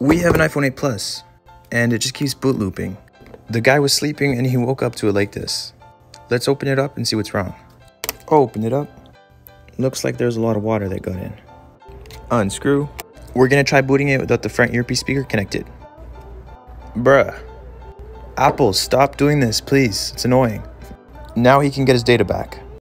We have an iPhone 8 Plus, and it just keeps boot looping. The guy was sleeping and he woke up to it like this. Let's open it up and see what's wrong. Oh, open it up. Looks like there's a lot of water that got in. Unscrew. We're gonna try booting it without the front earpiece speaker connected. Bruh. Apple, stop doing this, please. It's annoying. Now he can get his data back.